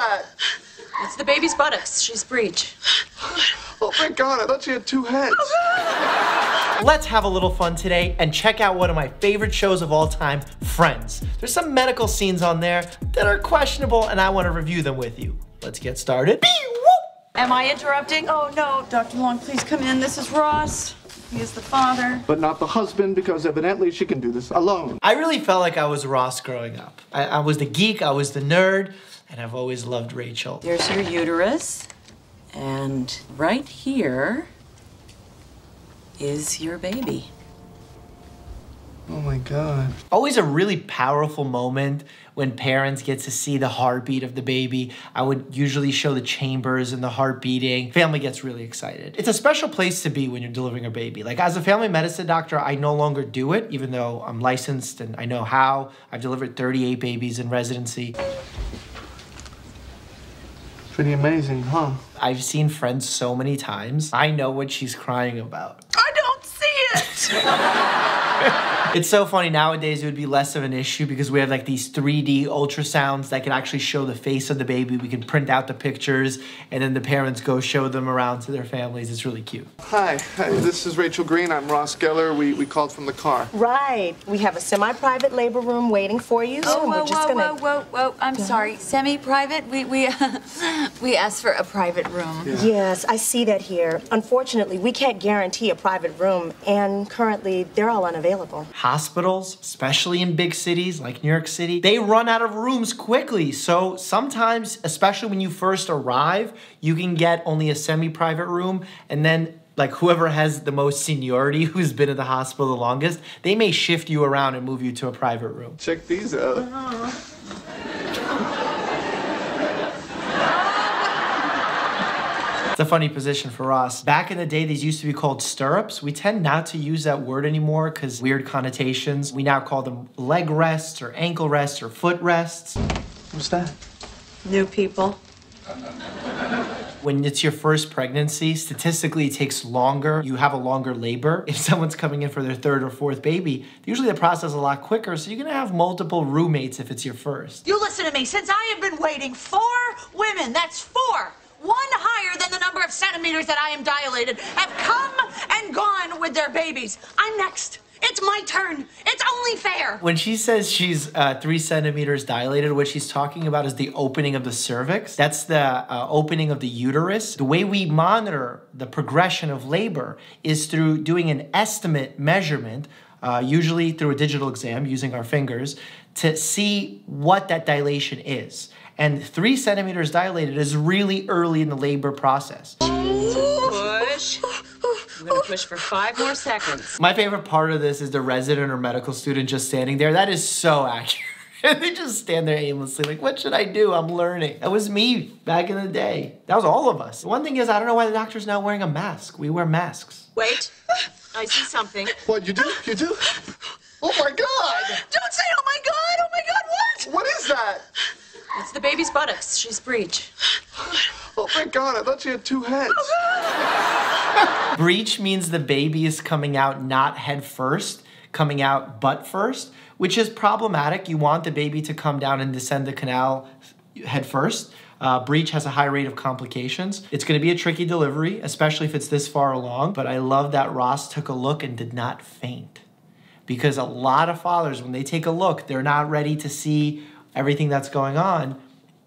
that? It's the baby's buttocks. She's breech. Oh, thank God. I thought she had two heads. Let's have a little fun today and check out one of my favorite shows of all time, Friends. There's some medical scenes on there that are questionable and I want to review them with you. Let's get started. Am I interrupting? Oh no, Dr. Long, please come in. This is Ross. He is the father. But not the husband, because evidently she can do this alone. I really felt like I was Ross growing up. I, I was the geek, I was the nerd, and I've always loved Rachel. There's your uterus. And right here is your baby. Oh my God. Always a really powerful moment when parents get to see the heartbeat of the baby. I would usually show the chambers and the heart beating. Family gets really excited. It's a special place to be when you're delivering a baby. Like as a family medicine doctor, I no longer do it, even though I'm licensed and I know how. I've delivered 38 babies in residency. Pretty amazing, huh? I've seen Friends so many times. I know what she's crying about. I don't see it! It's so funny nowadays it would be less of an issue because we have like these 3D ultrasounds that can actually show the face of the baby. We can print out the pictures and then the parents go show them around to their families. It's really cute. Hi, hi. This is Rachel Green. I'm Ross Geller. We, we called from the car. Right. We have a semi-private labor room waiting for you. Oh, and whoa, we're just whoa, gonna... whoa, whoa, whoa! I'm sorry. Semi-private. We we we asked for a private room. Yeah. Yes, I see that here. Unfortunately, we can't guarantee a private room, and currently they're all unavailable. Hospitals, especially in big cities like New York City, they run out of rooms quickly. So sometimes, especially when you first arrive, you can get only a semi-private room and then like whoever has the most seniority, who's been in the hospital the longest, they may shift you around and move you to a private room. Check these out. Uh-huh. It's a funny position for us. Back in the day, these used to be called stirrups. We tend not to use that word anymore because weird connotations. We now call them leg rests or ankle rests or foot rests. What's that? New people. When it's your first pregnancy, statistically it takes longer. You have a longer labor. If someone's coming in for their third or fourth baby, usually the process is a lot quicker, so you're gonna have multiple roommates if it's your first. You listen to me. Since I have been waiting, four women, that's four, one higher than the number of centimeters that I am dilated, have come and gone with their babies. I'm next. It's my turn. It's only fair. When she says she's uh, three centimeters dilated, what she's talking about is the opening of the cervix. That's the uh, opening of the uterus. The way we monitor the progression of labor is through doing an estimate measurement, uh, usually through a digital exam using our fingers, to see what that dilation is. And three centimeters dilated is really early in the labor process. Push. I'm gonna push for five more seconds. My favorite part of this is the resident or medical student just standing there. That is so accurate. they just stand there aimlessly, like, what should I do? I'm learning. That was me back in the day. That was all of us. One thing is, I don't know why the doctor's not wearing a mask. We wear masks. Wait. I see something. What, you do? You do? Oh my God! Don't say, oh my God, oh my God, what? What is that? It's the baby's buttocks. She's breech. Oh, thank God. I thought she had two heads. Breech means the baby is coming out not head first, coming out butt first, which is problematic. You want the baby to come down and descend the canal head first. Uh, breech has a high rate of complications. It's going to be a tricky delivery, especially if it's this far along. But I love that Ross took a look and did not faint. Because a lot of fathers, when they take a look, they're not ready to see everything that's going on.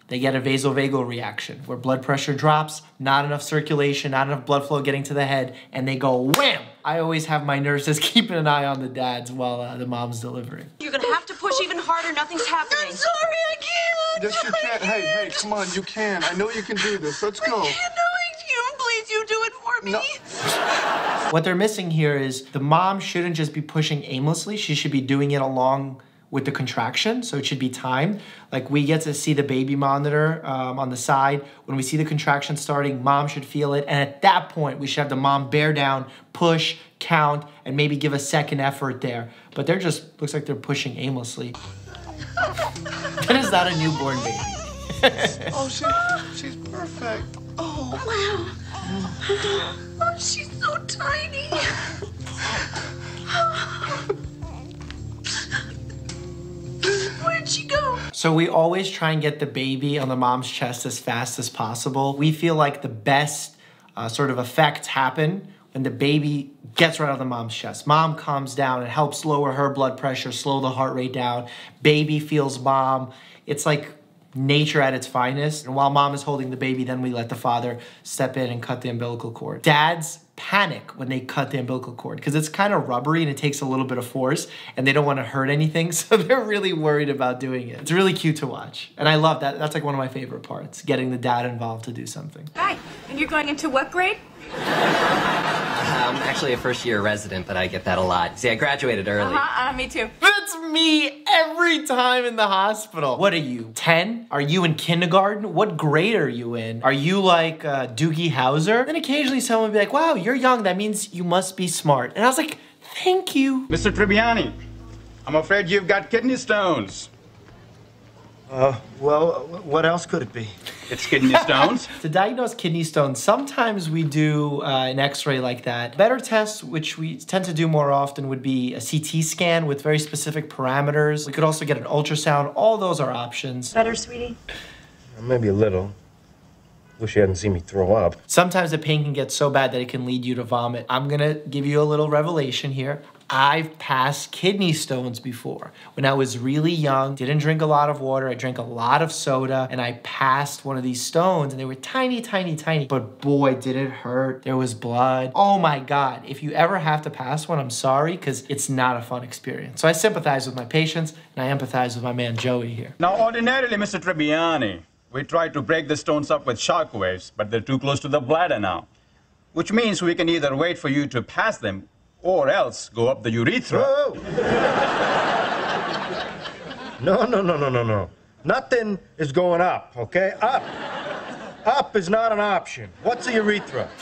They get a vasovagal reaction where blood pressure drops, not enough circulation, not enough blood flow getting to the head, and they go wham! I always have my nurses keeping an eye on the dads while uh, the mom's delivering. You're gonna have to push even harder. Nothing's happening. I'm sorry, I can't. Yes, you can. Hey, hey, come on. You can. I know you can do this. Let's go. No, you, please, you do it for me. No. What they're missing here is the mom shouldn't just be pushing aimlessly. She should be doing it along with the contraction, so it should be timed. Like we get to see the baby monitor um, on the side. When we see the contraction starting, mom should feel it. And at that point, we should have the mom bear down, push, count, and maybe give a second effort there. But they're just, looks like they're pushing aimlessly. that is not a newborn baby. Oh, she, she's perfect. Oh, wow. Oh, she's so tiny. So we always try and get the baby on the mom's chest as fast as possible. We feel like the best uh, sort of effects happen when the baby gets right on the mom's chest. Mom calms down. It helps lower her blood pressure, slow the heart rate down. Baby feels mom. It's like nature at its finest. And while mom is holding the baby, then we let the father step in and cut the umbilical cord. Dads panic when they cut the umbilical cord because it's kind of rubbery and it takes a little bit of force and they don't want to hurt anything. So they're really worried about doing it. It's really cute to watch. And I love that. That's like one of my favorite parts, getting the dad involved to do something. Hi, and you're going into what grade? I'm actually a first year resident, but I get that a lot. See, I graduated early. Uh-huh, uh, me too. That's me every time in the hospital. What are you, 10? Are you in kindergarten? What grade are you in? Are you like uh, Doogie Howser? Then occasionally someone would be like, wow, you're young. That means you must be smart. And I was like, thank you. Mr. Tribbiani, I'm afraid you've got kidney stones. Uh, well, what else could it be? It's kidney stones. To diagnose kidney stones, sometimes we do uh, an x-ray like that. Better tests, which we tend to do more often, would be a CT scan with very specific parameters. We could also get an ultrasound. All those are options. Better, sweetie? Maybe a little. Wish you hadn't seen me throw up. Sometimes the pain can get so bad that it can lead you to vomit. I'm gonna give you a little revelation here. I've passed kidney stones before. When I was really young, didn't drink a lot of water, I drank a lot of soda, and I passed one of these stones, and they were tiny, tiny, tiny. But boy, did it hurt. There was blood. Oh my God. If you ever have to pass one, I'm sorry, because it's not a fun experience. So I sympathize with my patients, and I empathize with my man Joey here. now, ordinarily, Mr. Tribbiani, we try to break the stones up with shock waves, but they're too close to the bladder now. Which means we can either wait for you to pass them or else go up the urethra. Whoa! no, no, no, no, no, no. Nothing is going up, okay? Up. Up is not an option. What's a urethra?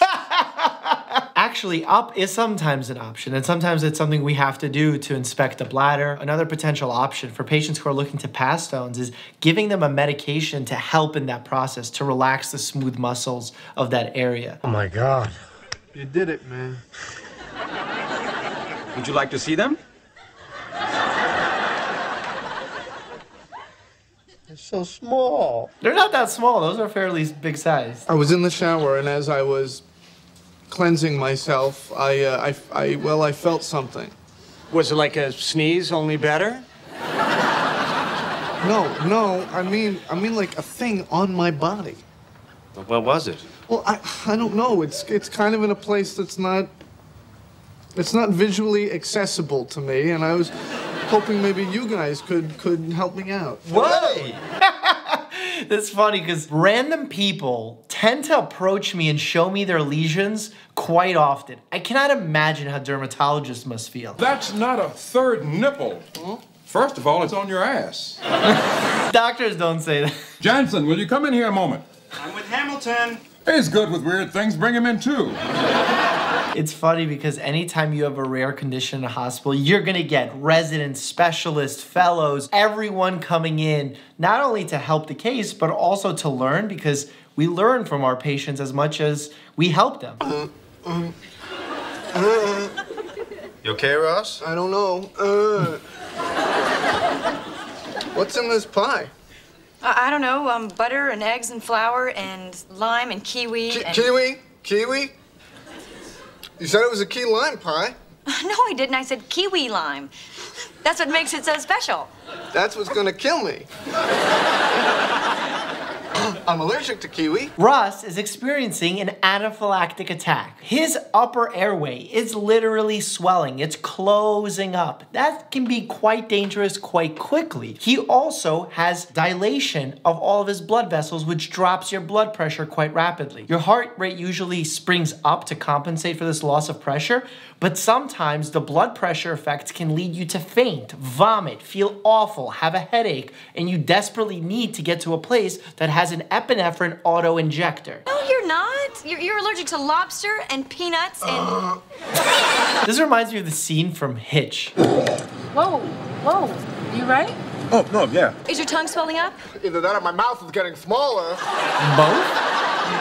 Actually, up is sometimes an option, and sometimes it's something we have to do to inspect the bladder. Another potential option for patients who are looking to pass stones is giving them a medication to help in that process, to relax the smooth muscles of that area. Oh my God. You did it, man. Would you like to see them? They're so small. They're not that small, those are fairly big size. I was in the shower, and as I was cleansing myself, I, uh, I, I, well, I felt something. Was it like a sneeze, only better? No, no, I mean, I mean like a thing on my body. What was it? Well, I, I don't know. It's, it's kind of in a place that's not, it's not visually accessible to me, and I was hoping maybe you guys could, could help me out. Whoa! That's funny because random people tend to approach me and show me their lesions quite often. I cannot imagine how dermatologists must feel. That's not a third nipple. First of all, it's on your ass. Doctors don't say that. Jansen, will you come in here a moment? I'm with Hamilton. He's good with weird things. Bring him in too. It's funny because anytime you have a rare condition in a hospital, you're gonna get residents, specialists, fellows, everyone coming in, not only to help the case, but also to learn because we learn from our patients as much as we help them. You okay, Ross? I don't know. Uh, what's in this pie? I I don't know, um, butter and eggs and flour and lime and kiwi. Ki- and... kiwi? Kiwi? You said it was a key lime pie. No, I didn't. I said kiwi lime. That's what makes it so special. That's what's gonna kill me. I'm allergic to kiwi. Ross is experiencing an anaphylactic attack. His upper airway is literally swelling, it's closing up. That can be quite dangerous quite quickly. He also has dilation of all of his blood vessels, which drops your blood pressure quite rapidly. Your heart rate usually springs up to compensate for this loss of pressure, but sometimes the blood pressure effects can lead you to faint, vomit, feel awful, have a headache, and you desperately need to get to a place that has an epinephrine auto injector. No, you're not. You're, you're allergic to lobster and peanuts and. This reminds me of the scene from Hitch. Whoa, whoa. You right? Oh, no, yeah. Is your tongue swelling up? Either that or my mouth is getting smaller. Both?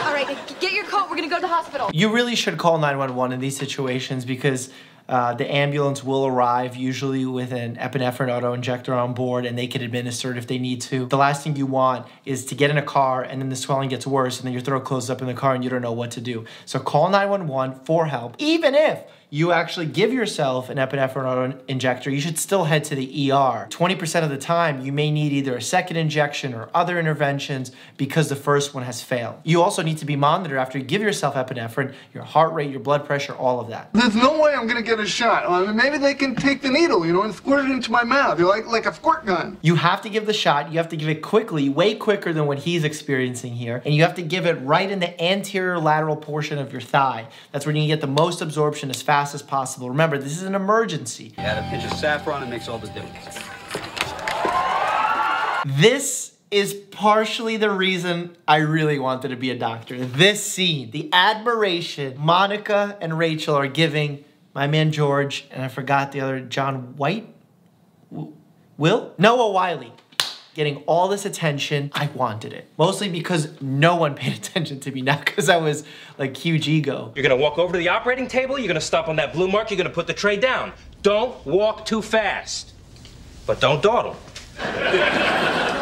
All right, get your coat. We're gonna go to the hospital. You really should call 911 in these situations because Uh, the ambulance will arrive usually with an epinephrine auto-injector on board and they can administer it if they need to. The last thing you want is to get in a car and then the swelling gets worse and then your throat closes up in the car and you don't know what to do. So call 911 for help. Even if you actually give yourself an epinephrine auto injector, you should still head to the ER. 20% of the time, you may need either a second injection or other interventions because the first one has failed. You also need to be monitored after you give yourself epinephrine, your heart rate, your blood pressure, all of that. There's no way I'm gonna get a shot. I mean, maybe they can take the needle, you know, and squirt it into my mouth. You're like like a squirt gun. You have to give the shot. You have to give it quickly, way quicker than what he's experiencing here. And you have to give it right in the anterior lateral portion of your thigh. That's where you get the most absorption as fast as possible. Remember, this is an emergency. Add a pinch of saffron, it makes all the difference. This is partially the reason I really wanted to be a doctor. This scene, the admiration Monica and Rachel are giving my man George, and I forgot the other, John White? Will? Noah Wyle. Getting all this attention, I wanted it. Mostly because no one paid attention to me, not because I was like huge ego. You're gonna walk over to the operating table, you're gonna stop on that blue mark, you're gonna put the tray down. Don't walk too fast. But don't dawdle.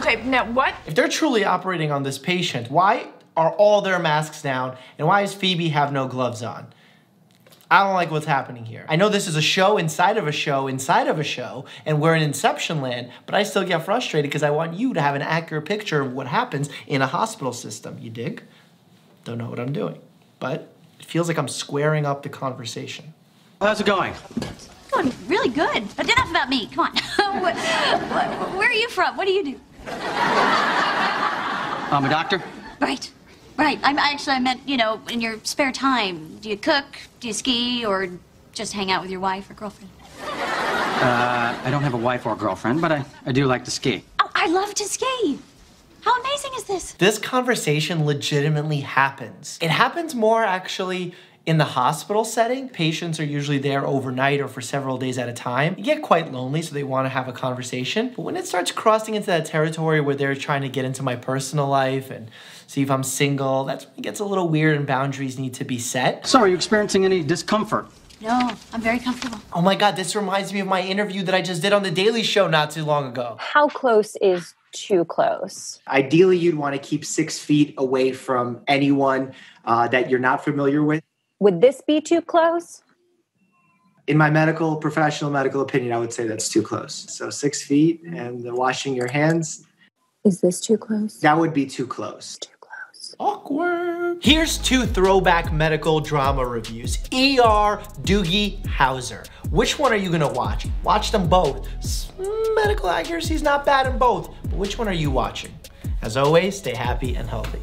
Okay, now what? If they're truly operating on this patient, why are all their masks down and why does Phoebe have no gloves on? I don't like what's happening here. I know this is a show inside of a show inside of a show, and we're in Inception land, but I still get frustrated because I want you to have an accurate picture of what happens in a hospital system. You dig? Don't know what I'm doing, but it feels like I'm squaring up the conversation. How's it going? Going really good. But enough about me. Come on. What- what- Where are you from? What do you do? I'm a doctor. Right. Right. I'm I actually I meant, you know, in your spare time. Do you cook? Do you ski or just hang out with your wife or girlfriend? Uh, I don't have a wife or girlfriend, but I, I do like to ski. Oh, I love to ski. How amazing is this? This conversation legitimately happens. It happens more actually in the hospital setting. Patients are usually there overnight or for several days at a time. You get quite lonely, so they want to have a conversation. But when it starts crossing into that territory where they're trying to get into my personal life and see if I'm single, that's when it gets a little weird and boundaries need to be set. So, are you experiencing any discomfort? No, I'm very comfortable. Oh my God, this reminds me of my interview that I just did on The Daily Show not too long ago. How close is too close? Ideally, you'd want to keep six feet away from anyone uh, that you're not familiar with. Would this be too close? In my medical, professional medical opinion, I would say that's too close. So six feet and the washing your hands, Is this too close? that would be too close. Too close. Awkward. Here's two throwback medical drama reviews. ER, Doogie, Howser. Which one are you gonna watch? Watch them both. Medical accuracy is not bad in both, but which one are you watching? As always, stay happy and healthy.